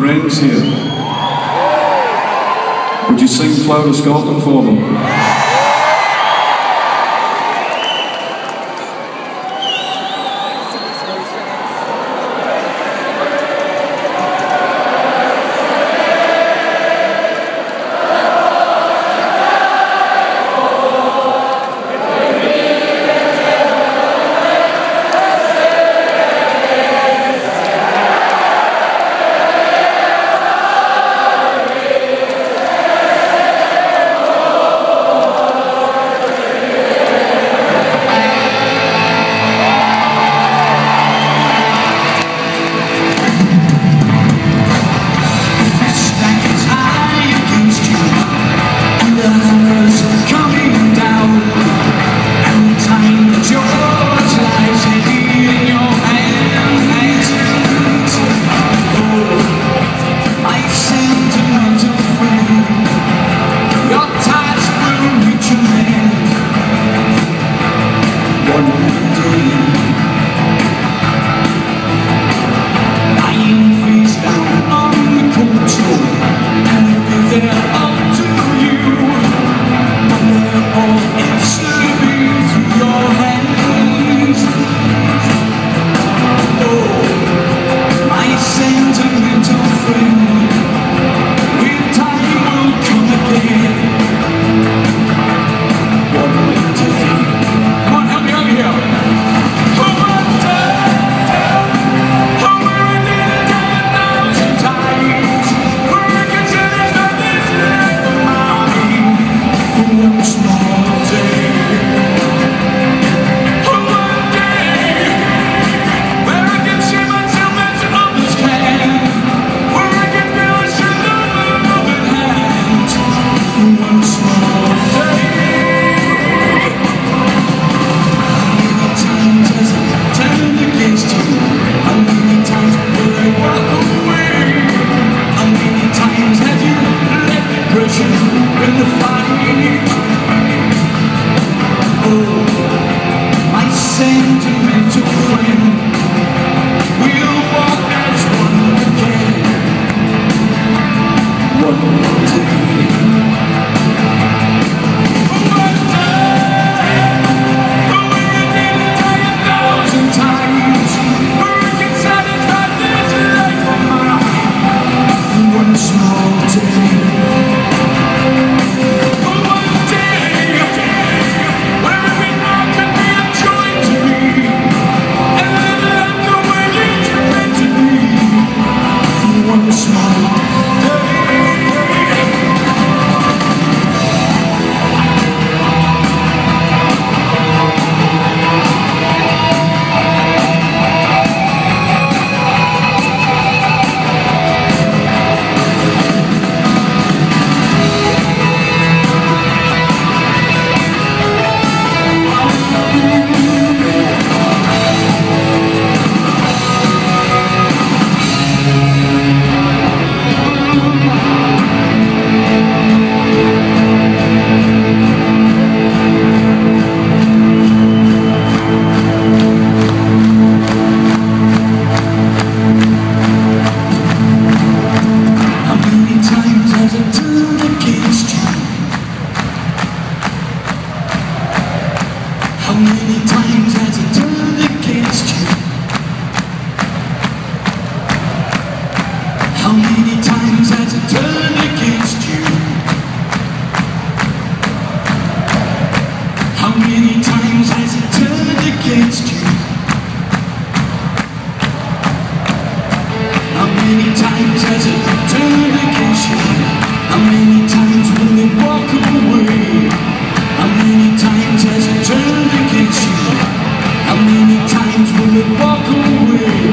friends here. Would you sing Flower of Scotland for them? expression in the fighting. Oh, my sentimental friend, we'll walk as one again. One. How many times has it turned against you? How many times will it walk away? How many times has it turned against you? How many times will it walk away?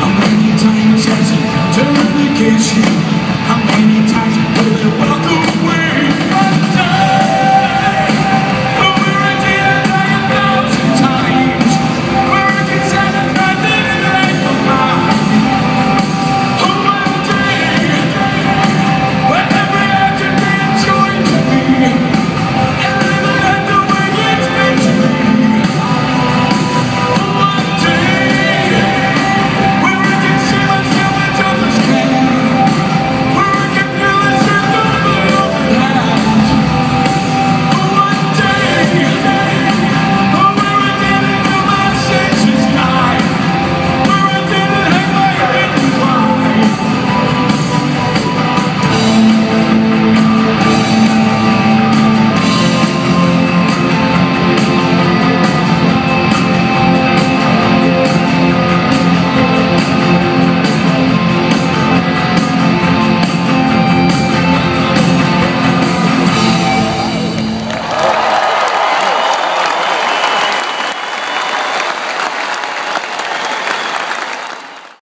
How many times has it turned against you?